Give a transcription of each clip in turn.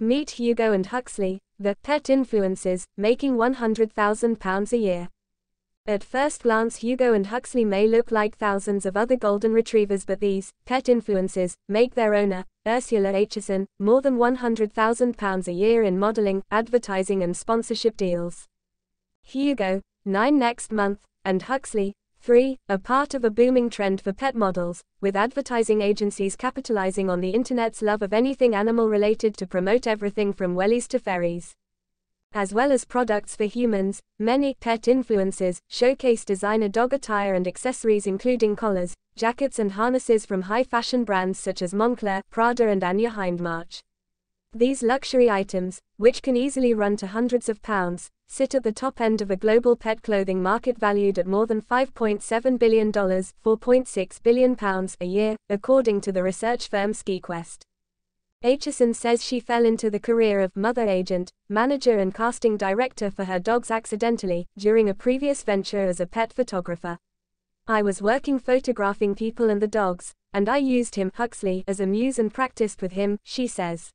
Meet Hugo and Huxley, the pet influencers, making £100,000 a year. At first glance, Hugo and Huxley may look like thousands of other golden retrievers, but these pet influencers make their owner, Ursula Aitchison, more than £100,000 a year in modeling, advertising, and sponsorship deals. Hugo, 9 next month, and Huxley, 3, A part of a booming trend for pet models, with advertising agencies capitalizing on the internet's love of anything animal related to promote everything from wellies to ferries. As well as products for humans, many pet influencers showcase designer dog attire and accessories including collars, jackets and harnesses from high fashion brands such as Moncler, Prada and Anya Hindmarch. These luxury items, which can easily run to hundreds of pounds, sit at the top end of a global pet clothing market valued at more than $5.7 billion, £4.6 billion a year, according to the research firm SkyQuest. Aitchison says she fell into the career of mother agent, manager and casting director for her dogs accidentally, during a previous venture as a pet photographer. I was working photographing people and the dogs, and I used him, Huxley, as a muse and practiced with him, she says.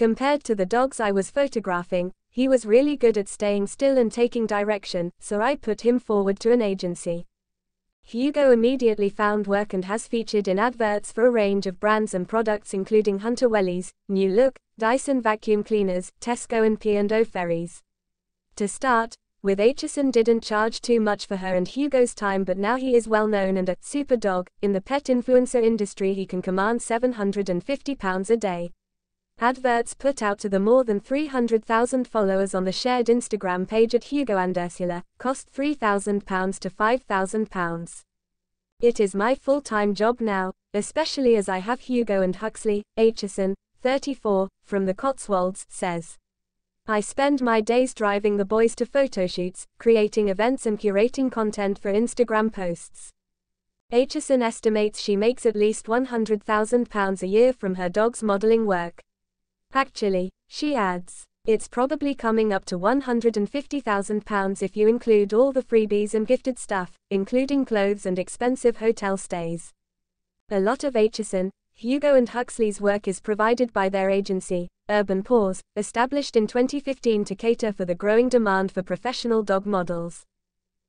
Compared to the dogs I was photographing, he was really good at staying still and taking direction, so I put him forward to an agency. Hugo immediately found work and has featured in adverts for a range of brands and products including Hunter Wellies, New Look, Dyson vacuum cleaners, Tesco and P&O ferries. To start, with Aitchison didn't charge too much for her and Hugo's time but now he is well known and a super dog in the pet influencer industry he can command £750 a day. Adverts put out to the more than 300,000 followers on the shared Instagram page at Hugo and Ursula cost £3,000 to £5,000. It is my full-time job now, especially as I have Hugo and Huxley, Aitchison, 34, from the Cotswolds, says. I spend my days driving the boys to photoshoots, creating events and curating content for Instagram posts. Aitchison estimates she makes at least £100,000 a year from her dog's modeling work. Actually, she adds, it's probably coming up to £150,000 if you include all the freebies and gifted stuff, including clothes and expensive hotel stays. A lot of Aitchison, Hugo and Huxley's work is provided by their agency, Urban Paws, established in 2015 to cater for the growing demand for professional dog models.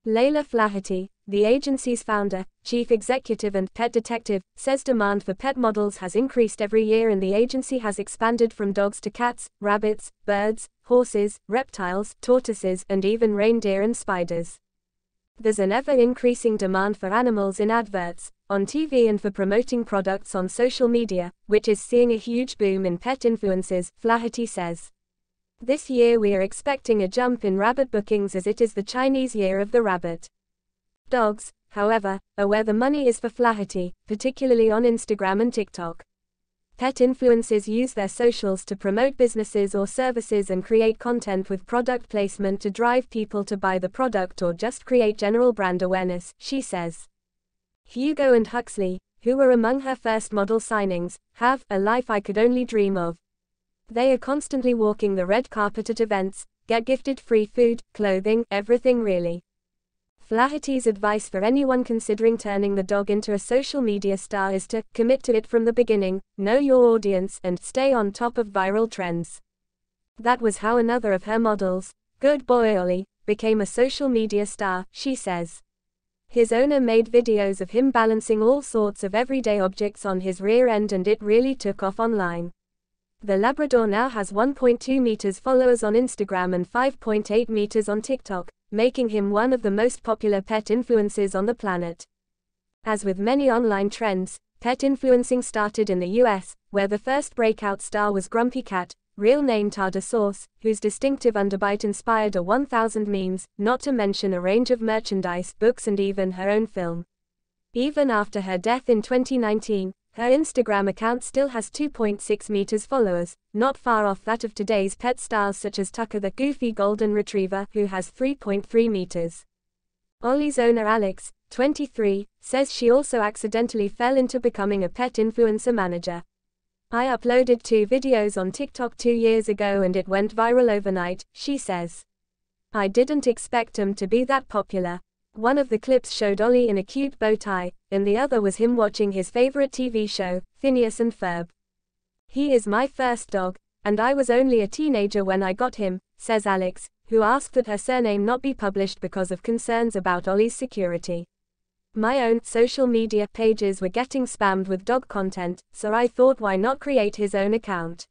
Layla Flaherty, the agency's founder, chief executive and pet detective, says demand for pet models has increased every year and the agency has expanded from dogs to cats, rabbits, birds, horses, reptiles, tortoises, and even reindeer and spiders. There's an ever increasing demand for animals in adverts, on TV, and for promoting products on social media, which is seeing a huge boom in pet influences, Flaherty says. This year we are expecting a jump in rabbit bookings as it is the Chinese year of the rabbit. Dogs, however, are where the money is for Flaherty, particularly on Instagram and TikTok. Pet influencers use their socials to promote businesses or services and create content with product placement to drive people to buy the product or just create general brand awareness, she says. Hugo and Huxley, who were among her first model signings, have a life I could only dream of. They are constantly walking the red carpet at events, get gifted free food, clothing, everything really. Flaherty's advice for anyone considering turning the dog into a social media star is to commit to it from the beginning, know your audience, and stay on top of viral trends. That was how another of her models, Good Boy Ollie, became a social media star, she says. His owner made videos of him balancing all sorts of everyday objects on his rear end and it really took off online. The Labrador now has 1.2 meters followers on Instagram and 5.8 meters on TikTok, making him one of the most popular pet influencers on the planet. As with many online trends, pet influencing started in the US, where the first breakout star was Grumpy Cat, real name Tardar Sauce, whose distinctive underbite inspired a 1000 memes, not to mention a range of merchandise, books and even her own film. Even after her death in 2019, her Instagram account still has 2.6 meters followers, not far off that of today's pet stars such as Tucker the goofy golden retriever who has 3.3 meters. Ollie's owner Alex, 23, says she also accidentally fell into becoming a pet influencer manager. I uploaded two videos on TikTok two years ago and it went viral overnight, she says. I didn't expect them to be that popular, one of the clips showed Ollie in a cute bow tie, and the other was him watching his favorite TV show, Phineas and Ferb. He is my first dog, And I was only a teenager when I got him, says Alex, who asked that her surname not be published because of concerns about Ollie's security. My own social media pages were getting spammed with dog content, so I thought why not create his own account.